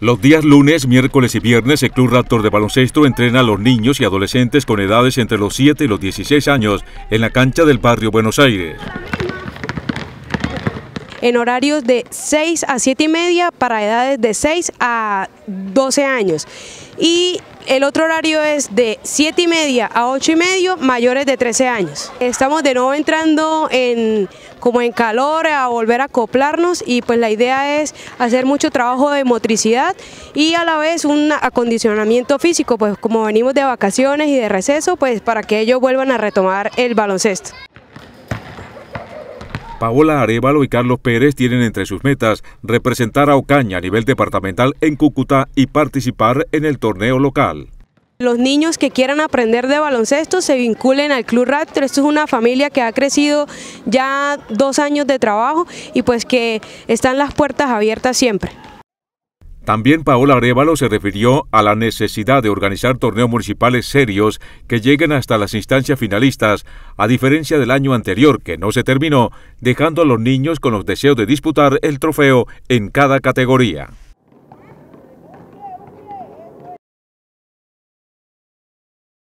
Los días lunes, miércoles y viernes, el Club Raptor de Baloncesto entrena a los niños y adolescentes con edades entre los 7 y los 16 años en la cancha del barrio Buenos Aires. En horarios de 6 a 7 y media para edades de 6 a 12 años. Y el otro horario es de 7 y media a 8 y medio, mayores de 13 años. Estamos de nuevo entrando en como en calor, a volver a acoplarnos y pues la idea es hacer mucho trabajo de motricidad y a la vez un acondicionamiento físico, pues como venimos de vacaciones y de receso, pues para que ellos vuelvan a retomar el baloncesto. Paola Arevalo y Carlos Pérez tienen entre sus metas representar a Ocaña a nivel departamental en Cúcuta y participar en el torneo local. Los niños que quieran aprender de baloncesto se vinculen al Club Raptor. Esto es una familia que ha crecido ya dos años de trabajo y pues que están las puertas abiertas siempre. También Paola Arevalo se refirió a la necesidad de organizar torneos municipales serios que lleguen hasta las instancias finalistas, a diferencia del año anterior que no se terminó, dejando a los niños con los deseos de disputar el trofeo en cada categoría.